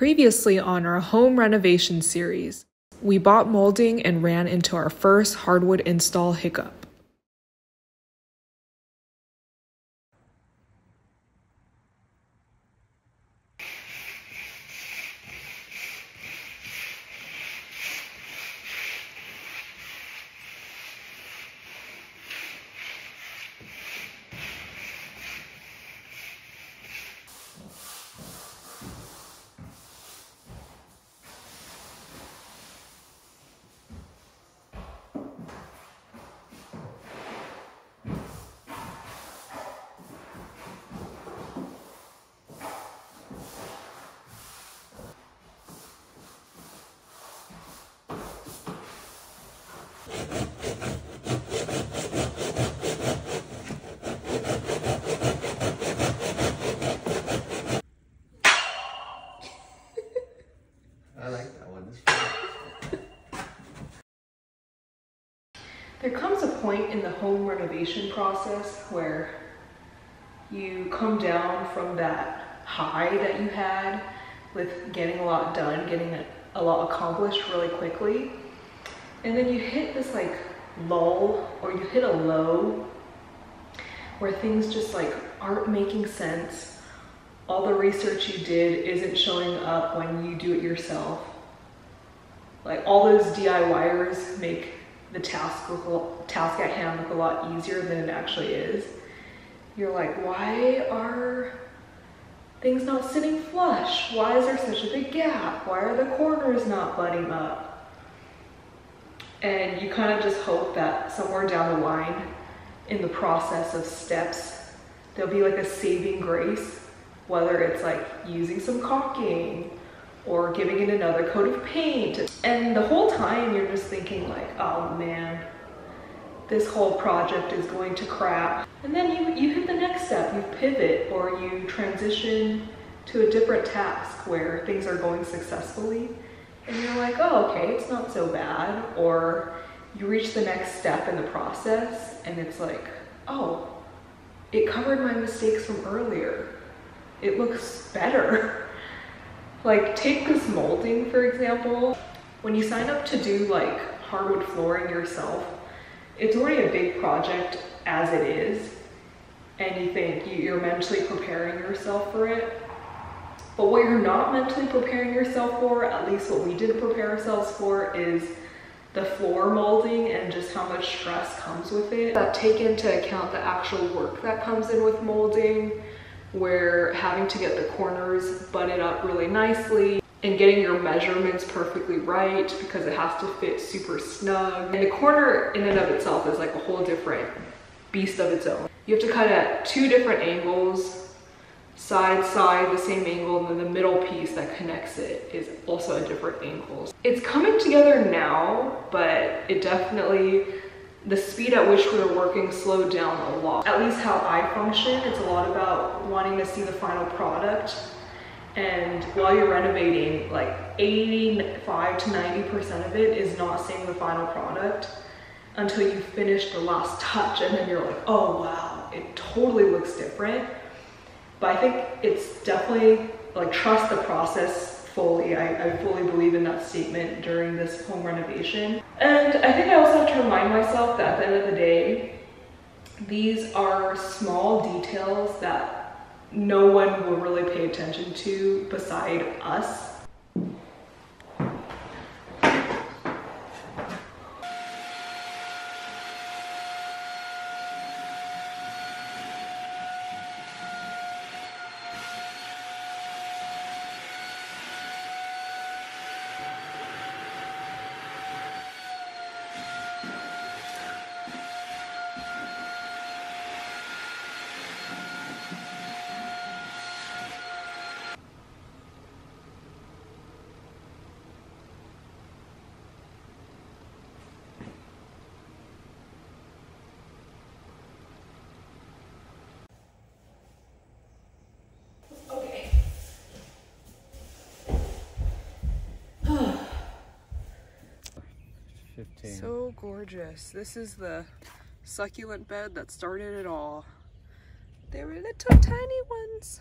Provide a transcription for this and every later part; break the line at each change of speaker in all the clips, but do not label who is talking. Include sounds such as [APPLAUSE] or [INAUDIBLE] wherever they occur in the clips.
Previously on our home renovation series, we bought molding and ran into our first hardwood install hiccup. There comes a point in the home renovation process where you come down from that high that you had with getting a lot done, getting a, lot accomplished really quickly. And then you hit this like lull or you hit a low where things just like aren't making sense. All the research you did isn't showing up when you do it yourself. Like all those DIYers make the task look task at hand look a lot easier than it actually is. You're like, why are things not sitting flush? Why is there such a big gap? Why are the corners not butting up? And you kind of just hope that somewhere down the line in the process of steps, there'll be like a saving grace, whether it's like using some caulking or giving it another coat of paint. And the whole time you're just thinking like, oh man, this whole project is going to crap. And then you, you hit the next step, you pivot or you transition to a different task where things are going successfully. And you're like, oh, okay, it's not so bad. Or you reach the next step in the process and it's like, oh, it covered my mistakes from earlier. It looks better. [LAUGHS] Like take this molding, for example. When you sign up to do like hardwood flooring yourself, it's already a big project as it is. And you think you're mentally preparing yourself for it. But what you're not mentally preparing yourself for, at least what we didn't prepare ourselves for, is the floor molding and just how much stress comes with it. But take into account the actual work that comes in with molding, where having to get the corners butted up really nicely and getting your measurements perfectly right because it has to fit super snug. And the corner in and of itself is like a whole different beast of its own. You have to cut at two different angles, side, side, the same angle, and then the middle piece that connects it is also a different angle. It's coming together now, but it definitely the speed at which we were working slowed down a lot. At least how I function, it's a lot about wanting to see the final product. And while you're renovating, like 85 to 90% of it is not seeing the final product until you finish the last touch and then you're like, oh wow, it totally looks different. But I think it's definitely like trust the process fully. I, I fully believe in that statement during this home renovation. And I think I also have to remind myself that at the end of the day, these are small details that no one will really pay attention to beside us
Fifteen.
So gorgeous. This is the succulent bed that started it all. They were little tiny ones.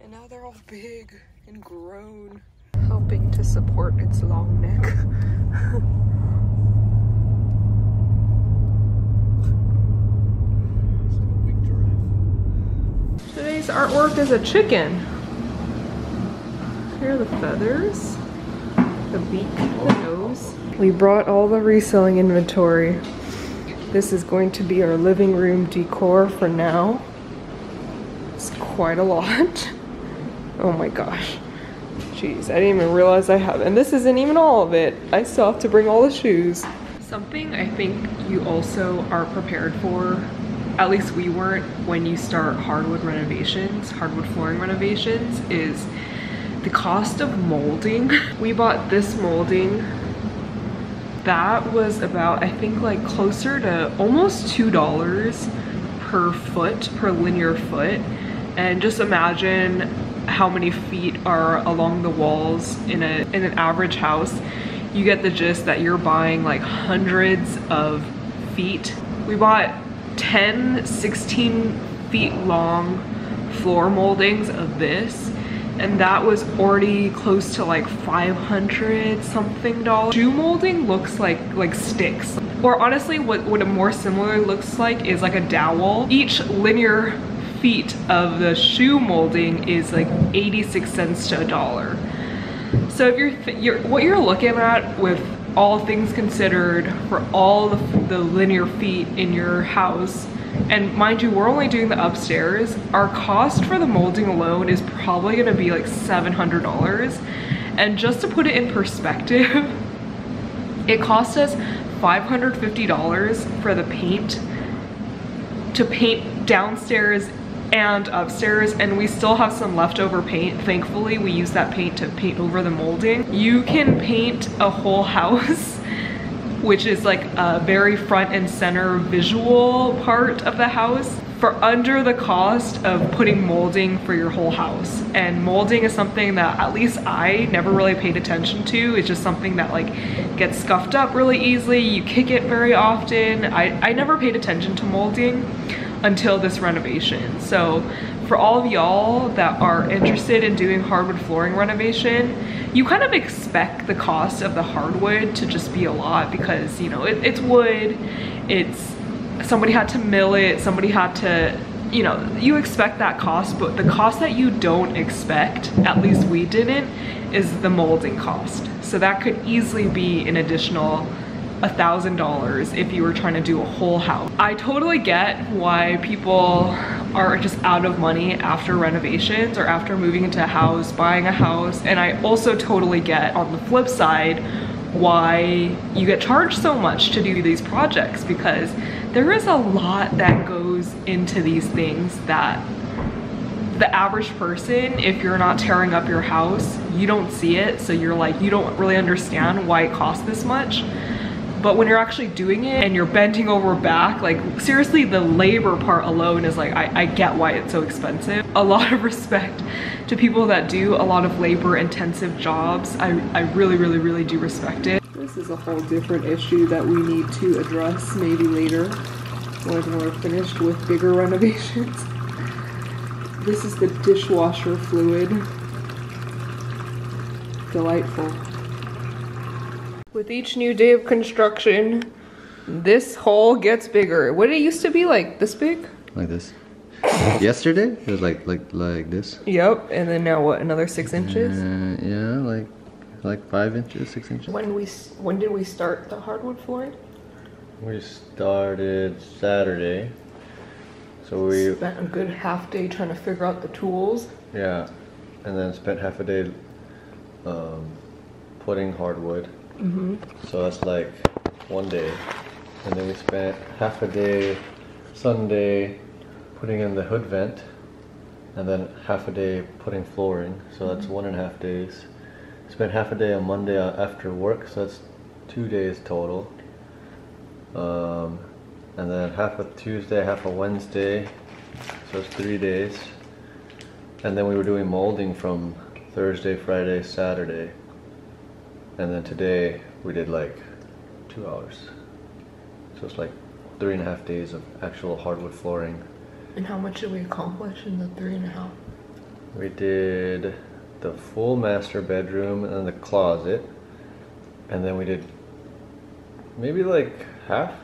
And now they're all big and grown, helping to support its long neck. [LAUGHS] Today's artwork is a chicken. Here are the feathers, the beak, the nose. We brought all the reselling inventory. This is going to be our living room decor for now. It's quite a lot. [LAUGHS] Oh my gosh. Jeez, I didn't even realize I have, and this isn't even all of it. I still have to bring all the shoes. Something I think you also are prepared for, at least we weren't when you start hardwood renovations, hardwood flooring renovations, is the cost of molding. [LAUGHS] We bought this molding that was about, I think like closer to almost $2 per foot, per linear foot. And just imagine how many feet are along the walls in a in an average house. You get the gist that you're buying like hundreds of feet. We bought 10 16 feet long floor moldings of this and that was already close to like 500 something dollars. Shoe molding looks like like sticks. Or honestly what what a more similar looks like is like a dowel. Each linear feet of the shoe molding is like 86 cents to a dollar. So if you're, you're, what you're looking at with all things considered for all the, the linear feet in your house, and mind you, we're only doing the upstairs, our cost for the molding alone is probably gonna be like $700. And just to put it in perspective, [LAUGHS] it cost us $550 for the paint to paint downstairs and upstairs and we still have some leftover paint. Thankfully, we use that paint to paint over the molding. You can paint a whole [LAUGHS] house which is like a very front and center visual part of the house for under the cost of putting molding for your whole house. And molding is something that at least I never really paid attention to. It's just something that like gets scuffed up really easily. You kick it very often. I, I never paid attention to molding until this renovation. So for all of y'all that are interested in doing hardwood flooring renovation, you kind of expect the cost of the hardwood to just be a lot because, you know, it, it's wood, it's, somebody had to mill it, somebody had to, you know, you expect that cost, but the cost that you don't expect, at least we didn't, is the molding cost. So that could easily be an additional a thousand dollars if you were trying to do a whole house. I totally get why people are just out of money after renovations or after moving into a house, buying a house. And I also totally get on the flip side why you get charged so much to do these projects because there is a lot that goes into these things that the average person, if you're not tearing up your house, you don't see it. So you're like, you don't really understand why it costs this much. But when you're actually doing it and you're bending over back, like seriously, the labor part alone is like, I, I get why it's so expensive. A lot of [LAUGHS] respect to people that do a lot of labor intensive jobs. I, I really, really, really do respect it. This is a whole different issue that we need to address maybe later when we're finished with bigger [LAUGHS] renovations. This is the dishwasher fluid. Delightful. With each new day of construction, this hole gets bigger. What did it used to be like? This big?
Like this. Yesterday it was like like like this.
Yep. And then now what? Another six inches?
Uh, yeah, like like five inches, six inches.
When we when did we start the hardwood flooring?
We started Saturday. So we
spent a good half day trying to figure out the tools.
Yeah, and then spent half a day um, putting hardwood. Mm -hmm. So that's like one day, and then we spent half a day Sunday putting in the hood vent, and then half a day putting flooring. So that's mm -hmm. one and a half days. Spent half a day on Monday after work, so that's two days total. Um, and then half a Tuesday, half a Wednesday, so it's three days. And then we were doing molding from Thursday, Friday, Saturday. And then today we did like two hours. So it's like three and a half days of actual hardwood flooring.
And how much did we accomplish in the three and a half?
We did the full master bedroom and then the closet, and then we did maybe like half.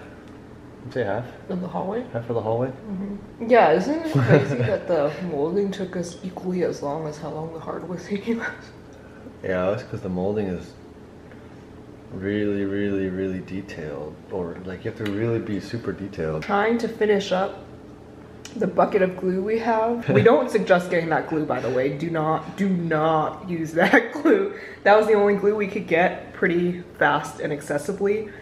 I'd say half.
In the hallway?
Half of the hallway. Mhm.
Yeah, isn't it crazy [LAUGHS] that the molding took us equally as long as how long the hardwood [LAUGHS] taking us?
Yeah, that's because the molding is really, really, really detailed, or like you have to really be super detailed.
Trying to finish up the bucket of glue we have. We [LAUGHS] don't suggest getting that glue, by the way. Do not, do not use that [LAUGHS] glue. That was the only glue we could get pretty fast and accessibly.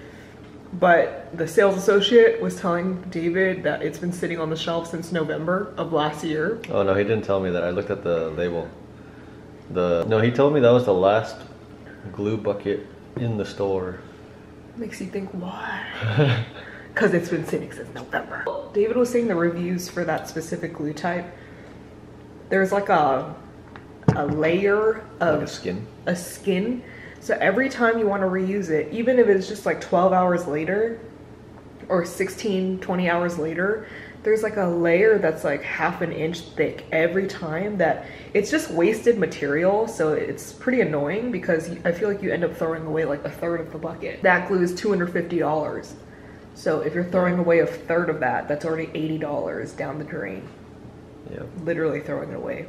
But the sales associate was telling David that it's been sitting on the shelf since November of last year.
Oh no, he didn't tell me that. I looked at the label. The no, he told me that was the last glue bucket in the store.
Makes you think why? [LAUGHS] Because it's been sitting since November. David was saying the reviews for that specific glue type. There's like a a layer of
Like a skin.
a skin. So every time you want to reuse it, even if it's just like 12 hours later or 16, 20 hours later, there's like a layer that's like half an inch thick every time that it's just wasted material. So it's pretty annoying because I feel like you end up throwing away like a third of the bucket. That glue is $250. So if you're throwing away a third of that, that's already $80 down the drain.
Yep.
Literally throwing it away.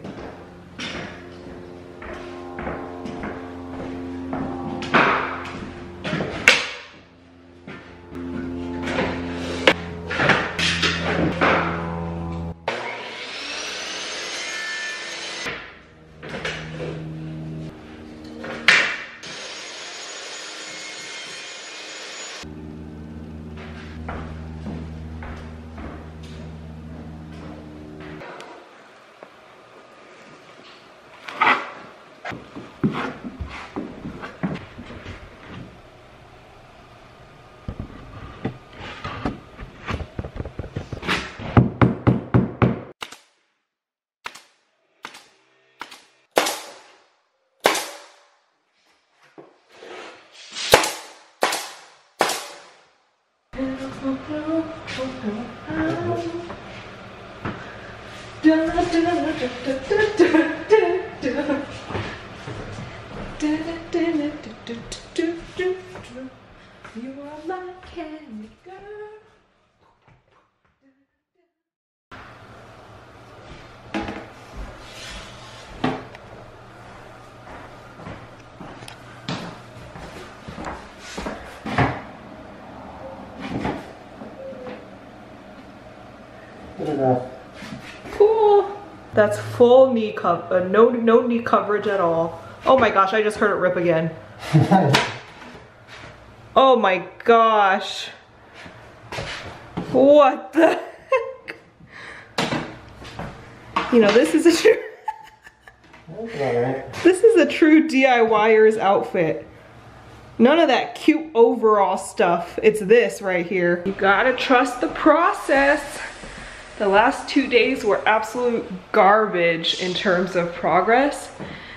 You are my candy girl. Cool. That's full knee cup. Uh, no, no knee coverage at all. Oh my gosh! I just heard it rip again. [LAUGHS] oh my gosh! What the heck? You know this is a true. [LAUGHS] This is a true DIYer's outfit. None of that cute overall stuff. It's this right here. You gotta trust the process. The last two days were absolute garbage in terms of progress.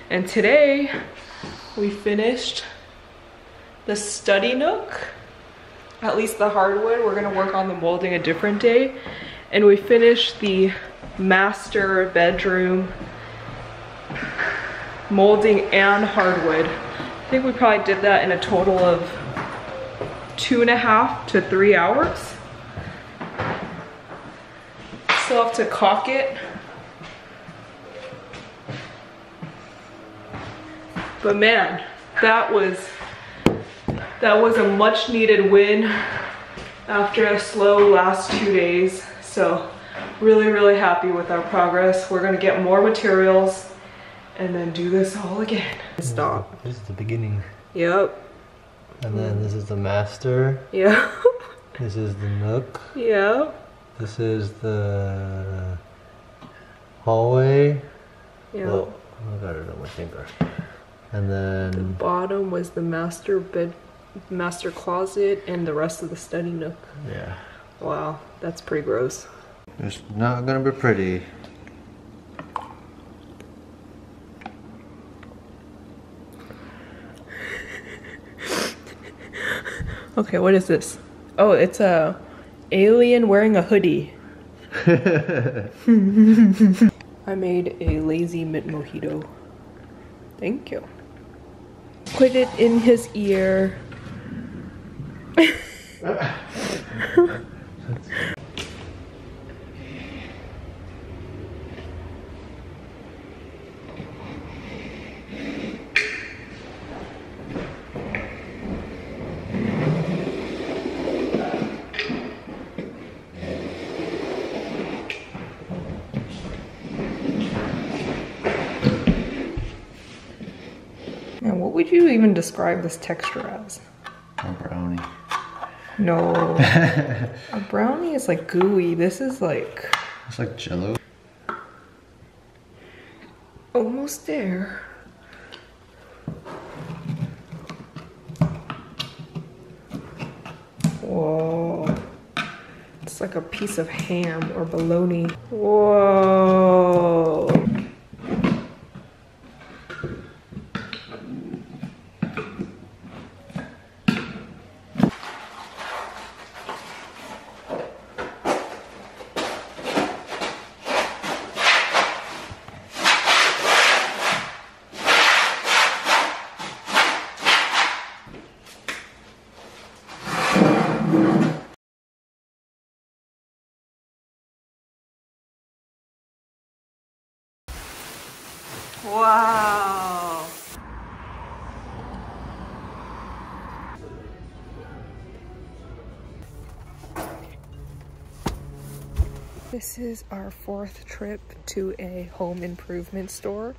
And today we finished the study nook, at least the hardwood. We're gonna work on the molding a different day. And we finished the master bedroom molding and hardwood. I think we probably did that in a total of two and a half to three hours. Still have to caulk it. But man, that was that was a much needed win after a slow last two days. So really, really happy with our progress. We're gonna get more materials and then do this all again. Stop.
This is the beginning.
Yep.
And then this is the master.
Yep. [LAUGHS]
This is the nook.
yep.
This is the hallway.
Yep.
Well, oh, I got it on my finger. And then
Bottom was the master bed, master closet, and the rest of the study nook.
yeah,
Wow, that's pretty gross.
it's not gonna be pretty. [LAUGHS]
Okay, what is this? Oh, it's a alien wearing a hoodie. [LAUGHS] I made a lazy mint mojito. Thank you. Put it in his ear. [LAUGHS] would you even describe this texture as?
A brownie.
No. [LAUGHS] a brownie is like gooey. This is like
It's like jello.
almost there. Whoa. It's like a piece of ham or bologna. Whoa. Wow. This is our fourth trip to a home improvement store.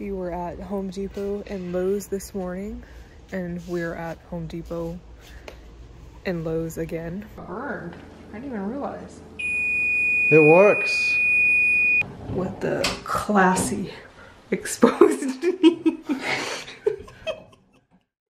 We were at Home Depot and Lowe's this morning, and we're at Home Depot and Lowe's again. Burned. I didn't even realize.
It works.
With the classy exposed knee.